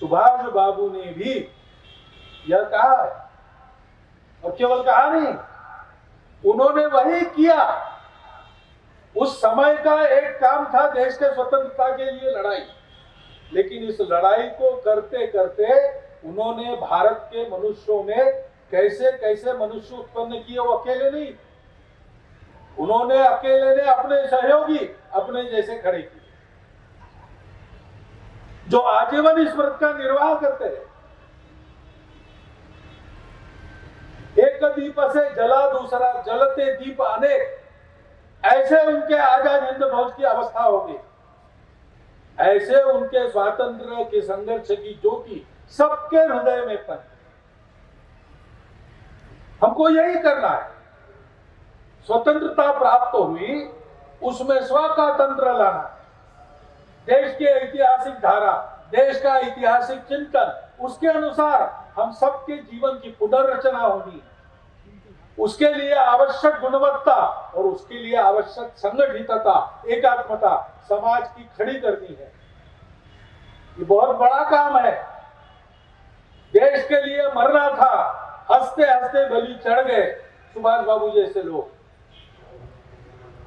सुभाष बाबू ने भी यह कहा और केवल कहा नहीं, उन्होंने वही किया। उस समय का एक काम था देश के स्वतंत्रता के लिए लड़ाई। लेकिन इस लड़ाई को करते करते उन्होंने भारत के मनुष्यों में कैसे कैसे मनुष्य उत्पन्न किए, वो अकेले नहीं। उन्होंने अकेले ने अपने सहयोगी अपने जैसे खड़े किए। जो आजीवन इस व्रत का निर्वाह करते हैं। एक दीप से जला, दूसरा जलते, दीप अनेक ऐसे उनके आज़ाद हिंद फौज की अवस्था होगी। ऐसे उनके स्वातंत्र के संघर्ष की ज्योति सबके हृदय में पन। हमको यही करना है। स्वतंत्रता प्राप्त हुई उसमें स्व का तंत्र लाना। देश की ऐतिहासिक धारा, देश का ऐतिहासिक चिंतन, उसके अनुसार हम सबके जीवन की पुनर्रचना होनी उसके लिए आवश्यक गुणवत्ता और उसके लिए आवश्यक संगठितता, एकात्मता समाज की खड़ी करनी है। ये बहुत बड़ा काम है। देश के लिए मरना था हँसते हँसते बलि चढ़ गए सुभाष बाबू जैसे लोग।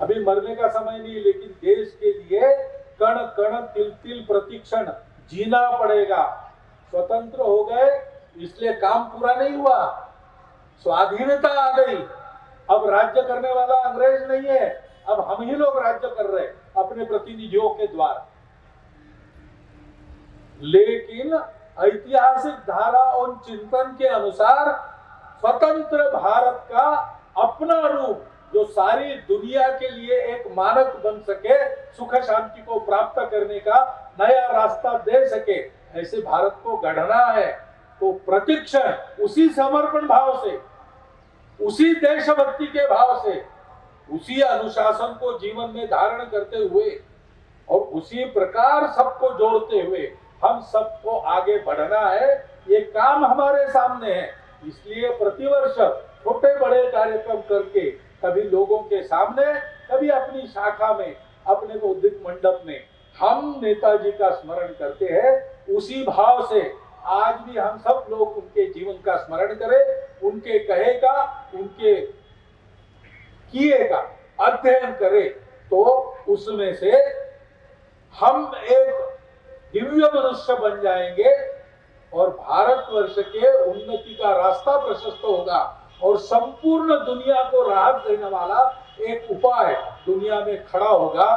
अभी मरने का समय नहीं, लेकिन देश के लिए कण कण तिल तिल प्रतिक्षण जीना पड़ेगा। स्वतंत्र हो गए, इसलिए काम पूरा नहीं हुआ। स्वाधीनता आ गई। अब राज्य करने वाला अंग्रेज़ नहीं है। अब हम ही लोग राज्य कर रहे अपने प्रतिनिधियों के द्वारा। लेकिन ऐतिहासिक धारा और चिंतन के अनुसार स्वतंत्र भारत का अपना रूप जो सारी दुनिया के लिए एक मानक बन सके, सुख शांति को प्राप्त करने का नया रास्ता दे सके। ऐसे भारत को गढ़ना है तो प्रतिक्षण उसी समर्पण भाव से, उसी देशभक्ति के भाव से, उसी अनुशासन को जीवन में धारण करते हुए और उसी प्रकार सबको जोड़ते हुए हम सबको आगे बढ़ना है। ये काम हमारे सामने है। इसलिए प्रतिवर्ष छोटे बड़े कार्यक्रम करके कभी लोगों के सामने, कभी अपनी शाखा में, अपने बौद्धिक मंडप में। हम नेताजी का स्मरण करते हैं, उसी भाव से आज भी हम सब लोग उनके जीवन का स्मरण करें, उनके कहे का उनके किए का अध्ययन करें तो उसमें से हम एक दिव्य मनुष्य बन जाएँगे और भारतवर्ष के उन्नति का रास्ता प्रशस्त होगा। और संपूर्ण दुनिया को राहत देने वाला एक उपाय दुनिया में खड़ा होगा।